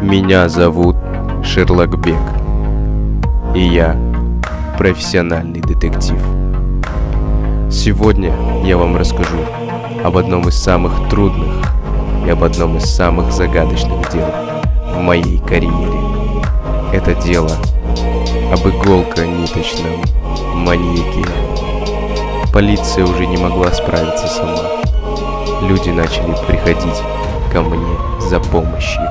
Меня зовут Шерлок Бек. И я профессиональный детектив. Сегодня я вам расскажу об одном из самых трудных и об одном из самых загадочных дел в моей карьере. Это дело об иголко-ниточном маньяке. Полиция уже не могла справиться сама. Люди начали приходить ко мне за помощью.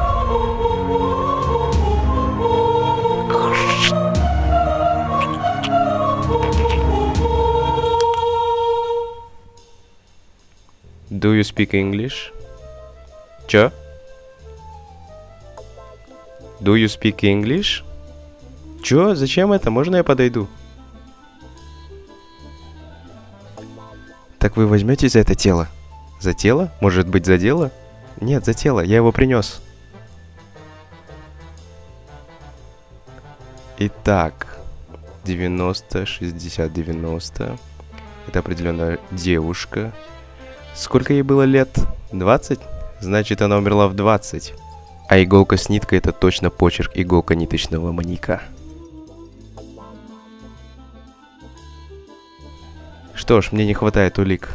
Do you speak English? Чё? Do you speak English? Чё? Зачем это? Можно я подойду? Так вы возьметесь за это тело? За тело? Может быть, за дело? Нет, за тело. Я его принес. Итак, 90, 60, 90. Это определенно девушка. Сколько ей было лет? 20? Значит, она умерла в 20. А иголка с ниткой это точно почерк иголка ниточного маньяка. Что ж, мне не хватает улик.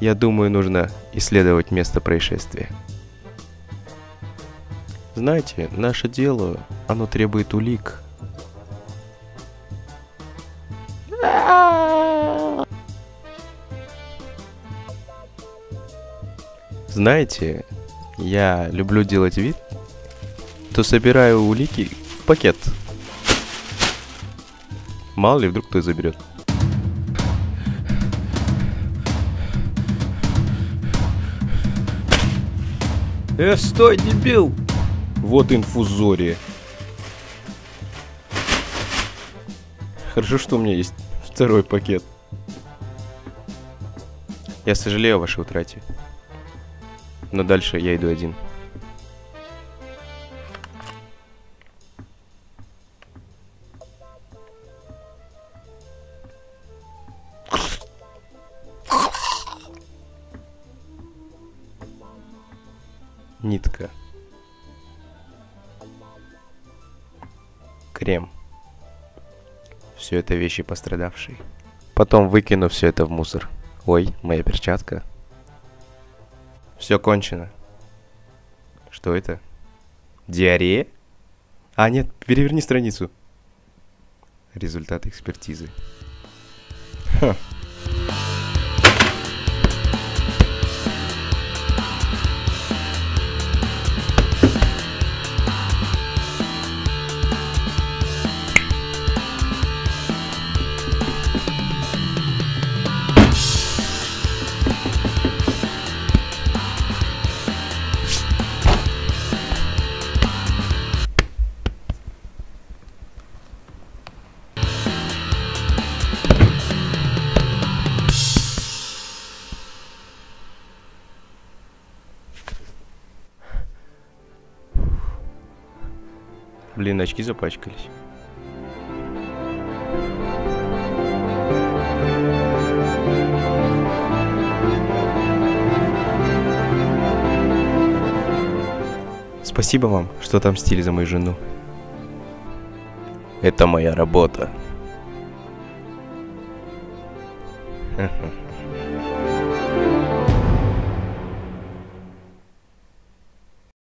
Я думаю, нужно исследовать место происшествия. Знаете, наше дело, оно требует улик. Знаете, я люблю делать вид, то собираю улики в пакет. Мало ли, вдруг кто заберет. Э, стой, дебил! Вот инфузория. Хорошо, что у меня есть второй пакет. Я сожалею о вашей утрате. Но дальше я иду один. Нитка. Крем. Все это вещи пострадавшей. Потом выкину все это в мусор. Ой, моя перчатка. Все кончено. Что это? Диарея? А, нет, переверни страницу. Результат экспертизы. Ха. Блин, очки запачкались. Спасибо вам, что отомстили за мою жену. Это моя работа. Ха-ха.